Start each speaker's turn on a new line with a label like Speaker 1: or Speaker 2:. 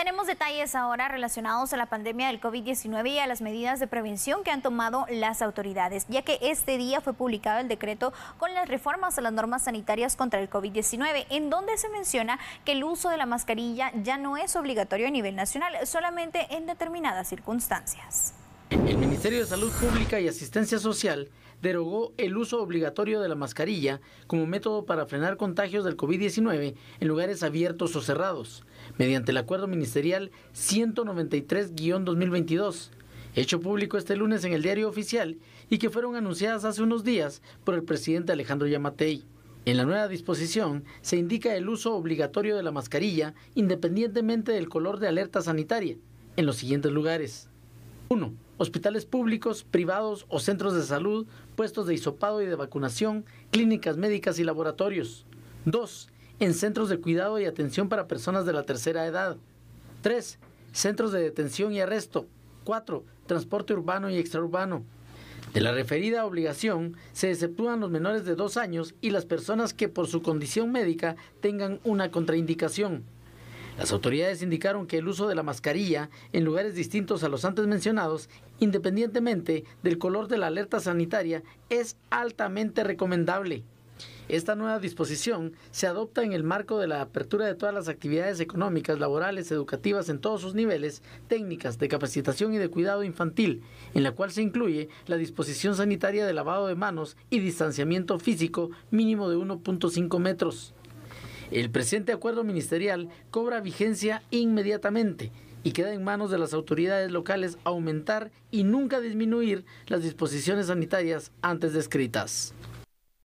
Speaker 1: Tenemos detalles ahora relacionados a la pandemia del COVID-19 y a las medidas de prevención que han tomado las autoridades, ya que este día fue publicado el decreto con las reformas a las normas sanitarias contra el COVID-19, en donde se menciona que el uso de la mascarilla ya no es obligatorio a nivel nacional, solamente en determinadas circunstancias.
Speaker 2: El Ministerio de Salud Pública y Asistencia Social derogó el uso obligatorio de la mascarilla como método para frenar contagios del COVID-19 en lugares abiertos o cerrados, mediante el Acuerdo Ministerial 193-2022, hecho público este lunes en el diario oficial y que fueron anunciadas hace unos días por el presidente Alejandro Yamatei. En la nueva disposición se indica el uso obligatorio de la mascarilla independientemente del color de alerta sanitaria en los siguientes lugares. 1 hospitales públicos, privados o centros de salud, puestos de hisopado y de vacunación, clínicas médicas y laboratorios. 2. En centros de cuidado y atención para personas de la tercera edad. 3. Centros de detención y arresto. 4. Transporte urbano y extraurbano. De la referida obligación se exceptúan los menores de dos años y las personas que por su condición médica tengan una contraindicación. Las autoridades indicaron que el uso de la mascarilla en lugares distintos a los antes mencionados, independientemente del color de la alerta sanitaria, es altamente recomendable. Esta nueva disposición se adopta en el marco de la apertura de todas las actividades económicas, laborales, educativas en todos sus niveles, técnicas de capacitación y de cuidado infantil, en la cual se incluye la disposición sanitaria de lavado de manos y distanciamiento físico mínimo de 1.5 metros. El presente acuerdo ministerial cobra vigencia inmediatamente y queda en manos de las autoridades locales aumentar y nunca disminuir las disposiciones sanitarias antes descritas.